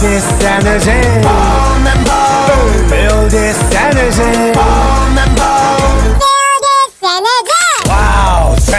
This energy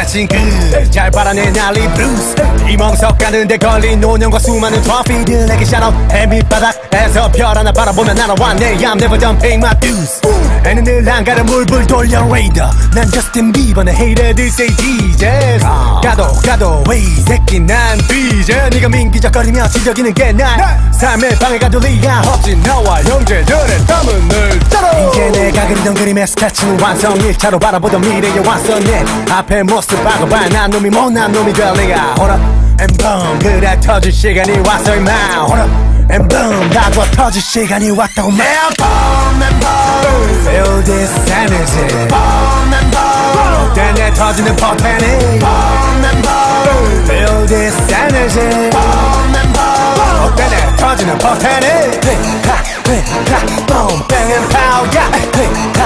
스트레칭 끝잘 빨아내 난리 블루스. 이멍석 가는데 걸린 노년과 수많은 트로피들 내게 샤롯 햇밑바닥에서 별 하나 바라보며 날아왔네. I'm never done paying my dues. 애는 늘 한가를 물불 돌려 레이더 난 저스틴 비버네 haters say Jesus 가도 가도 왜 이 새끼 난 비전 네가 민기적거리며 지적이는 게날. 삶의 방해가 될 리가 없지 너와 형제들의 땀은 늘 따로. 이제 내가 그리던 그림의 스케치는 완성. 1차로 바라보던 미래의 완성에 앞에 모습 바꿔봐 난 놈이 못난 놈이 될 리가 Hold up and boom 그래 터질 시간이 왔어 임마 Hold up and boom 나도 터질 시간이 왔다고 말 Bomb and boom Feel this energy Bomb and boom 때내 터지는 포텐이 Bomb and boom Feel this energy Bomb and boom 때내 터지는 포텐이 휘하휘하 boom bang and pow yeah 휘하휘하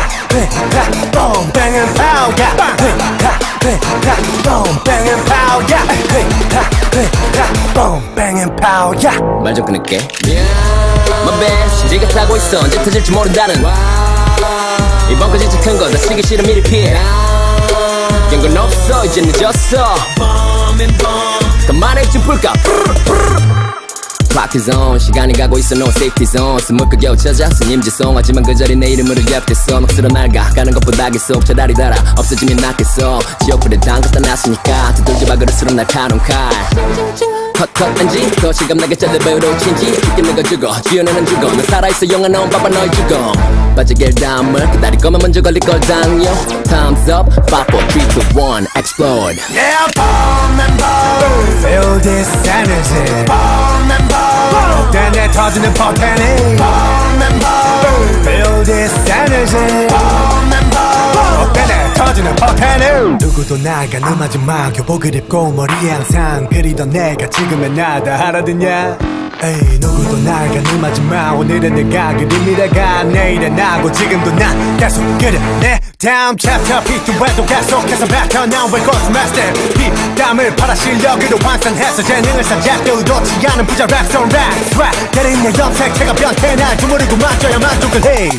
pow yeah. 말좀 끊을게. My bad 심지가 타고 있어. 언제 터질지 모른다는. 이번 거 진짜 큰거 나 쓰기 싫어 미리 피해. 연건 없어. 이제 늦었어. 그만해 좀 풀까? Clock is on 시간이 가고 있어. No safety zone. 스물까 겨우 찾아 스님 지송. 하지만 그 자리 내 이름으로 기억됐어. 넋으로 날가 가는 것보다 계속 차라리 달아. 없어지면 낫겠어. 지옥불에 담갔다 놨으니까. 두들겨 봐 그릇으로 날카로운 칼 컷컷 안지 더 실감나게 잘려배우로 친지 느끼는 거 죽어 주연은 죽어 난 살아있어 영화 나온 바빠 너의 죽어 빠지길 다음을 기다릴 거면 먼저 걸릴 걸 당겨 Time's up 5, 4, 3, 2, 1 Explode Yeah bomb and boom Feel this energy Bomb and boom 때내 터지는 포텐이 Bomb and boom Feel this energy Bomb and boom 때내 터지는 포텐이 누구도 나가는 마지막 교복을 입고 머리에 항상 그리던 내가 지금의 나다 알아듣냐? 에이 누구도 나가는 마지막 오늘은 내가 미래가 내일은 나고 지금도 난 계속 그려 내. 다음 챕터 피투에도 계속해서 뱉어 난 웨이코스 마스터 피땀을 팔아 실력으로 완성해서 재능을 또 놓지 않은 부자 랩송 랩랩 때린 내 염색체가 변태 날 주무르고 맞춰야 만족을 해.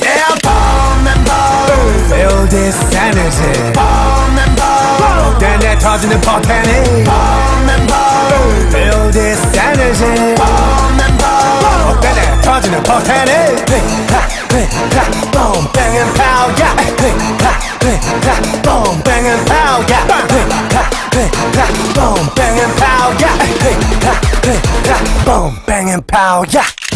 Yeah bomb and boom Feel this energy Bomb and boom 때내 터지는 포텐이 Bomb and boom Feel this energy Bomb and boom 때내 터지는 포텐이 휘하휘하 boom bang and pow yeah 휘하휘하 boom bang and pow yeah 휘하휘하 boom bang and pow yeah 휘하휘하 boom bang and pow yeah